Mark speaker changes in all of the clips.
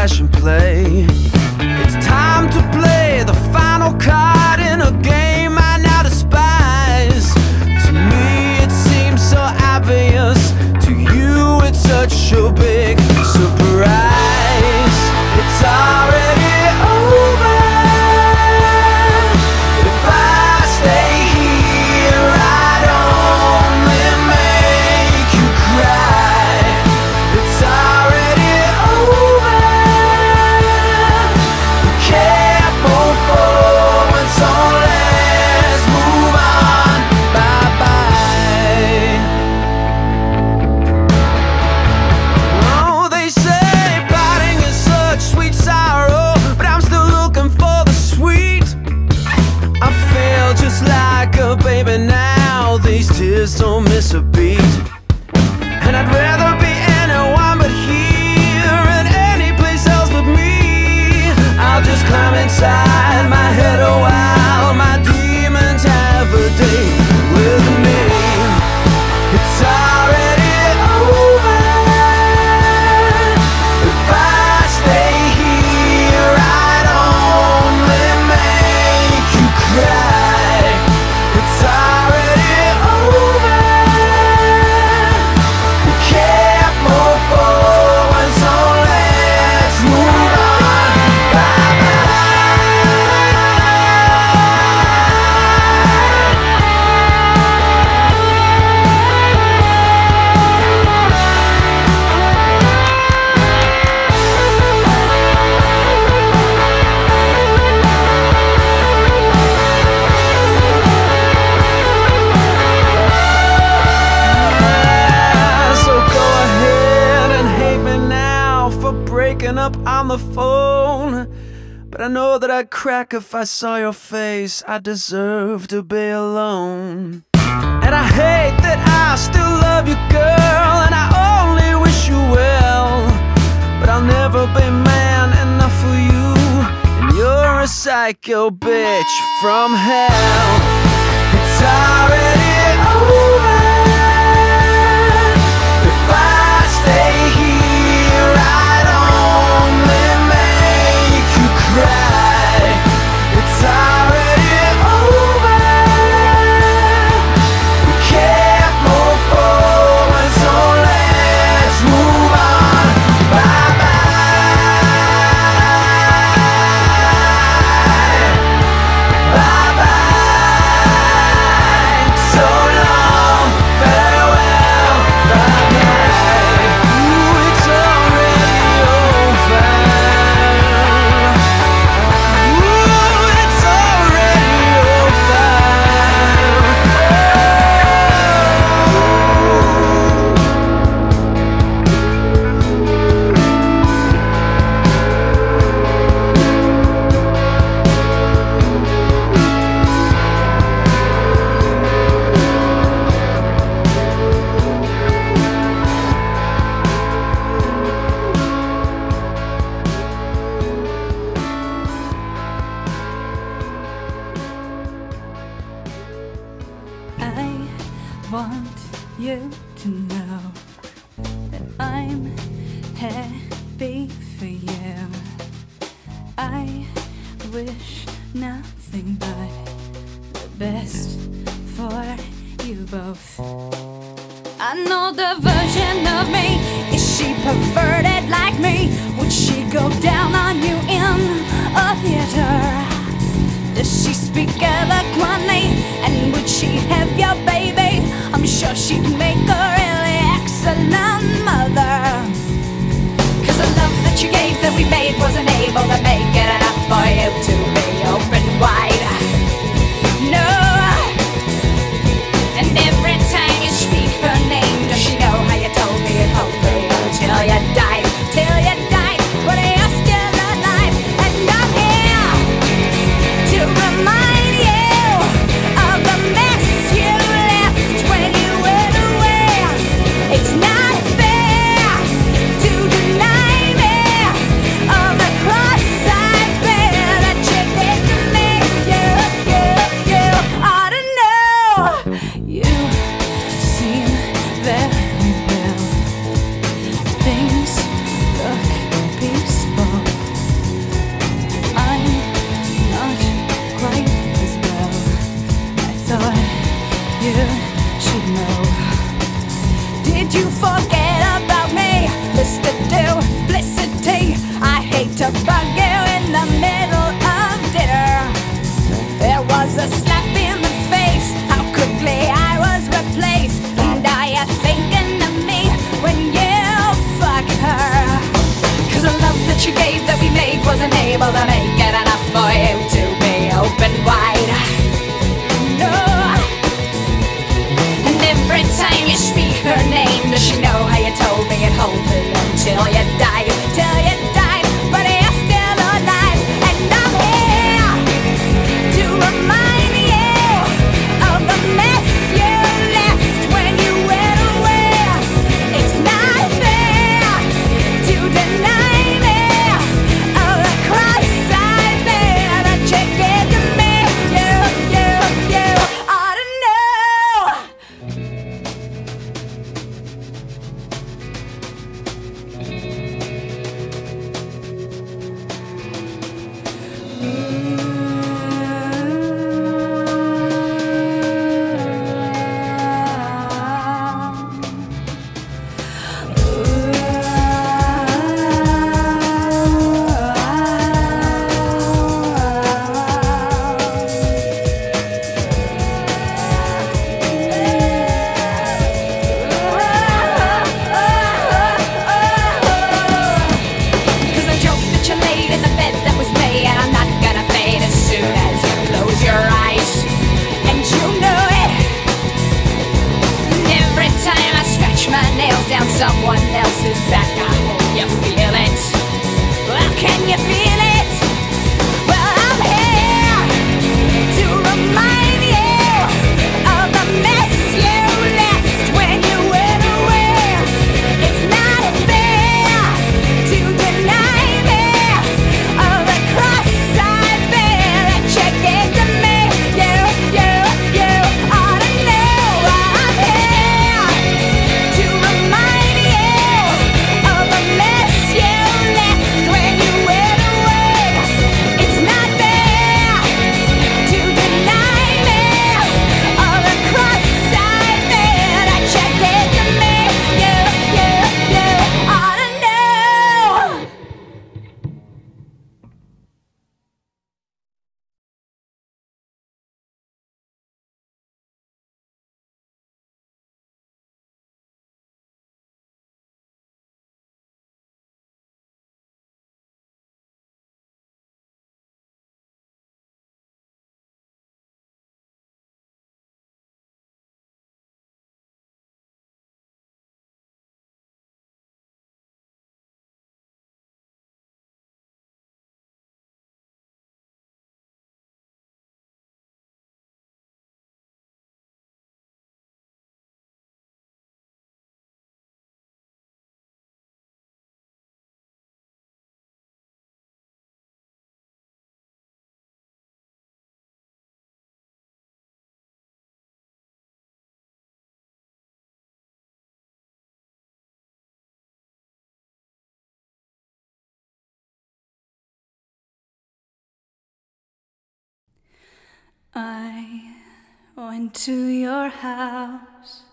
Speaker 1: passion play. It's time to play the final card. crack if I saw your face. I deserve to be alone. And I hate that I still love you, girl. And I only wish you well. But I'll never be man enough for you. And you're a psycho bitch from hell. It's already. you
Speaker 2: to know that I'm happy for you. I wish nothing but the best for you both. I know the version of me. Is she perverted like me? Would she go down on you in a theater? she'd make a really excellent mother. Cause the love that you gave that we made wasn't able to make it enough for you. that you gave that we made wasn't able to make it enough for you to be open wide. No. And every time you speak her name, does she know how you told me you'd hold me until you die? Till you I went to
Speaker 3: your house.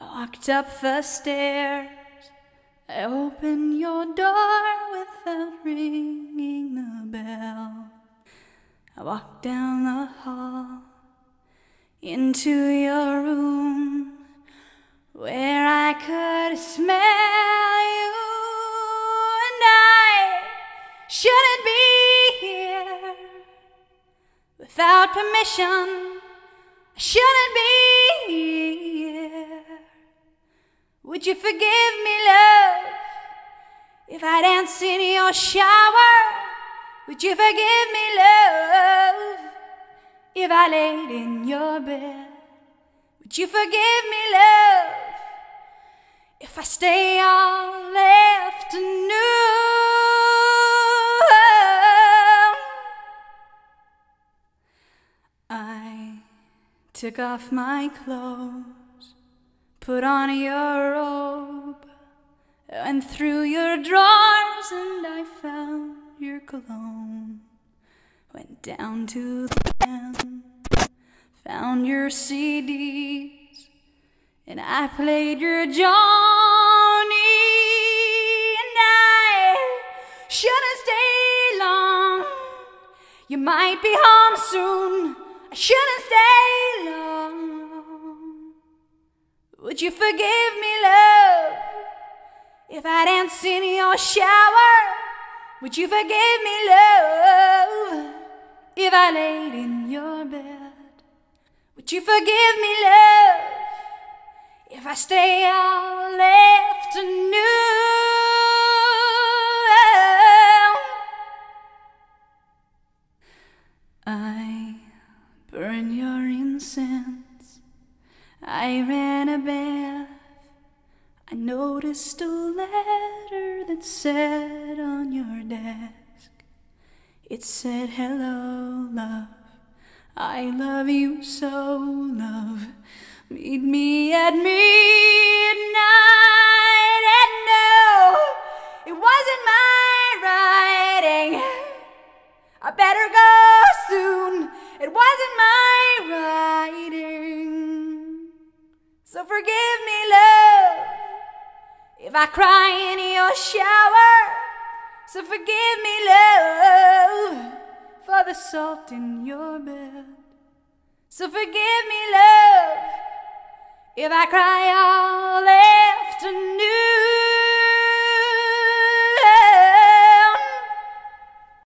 Speaker 3: I walked up the stairs. I opened your door without ringing the bell. I walked down the hall into your room where I could smell you, and I shouldn't without permission. I shouldn't be here. Would you forgive me, love, if I dance in your shower? Would you forgive me, love, if I laid in your bed? Would you forgive me, love, if I stay all afternoon? Took off my clothes, put on your robe, and through your drawers, and I found your cologne. Went down to the band, found your CDs, and I played your Johnny, and I shouldn't stay long. You might be home soon. I shouldn't stay long. Would you forgive me, love, if I dance in your shower?
Speaker 2: Would you forgive me, love, if I laid in your bed? Would you forgive me, love, if I stay all afternoon? It said, Hello, love. I love you so, love. Meet me at midnight. And no, it wasn't my writing. I better go soon. It wasn't my writing. So forgive me, love, if I cry in your shower. So forgive me, love, for the salt in your bed. So forgive me, love, if I cry all afternoon.